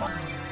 You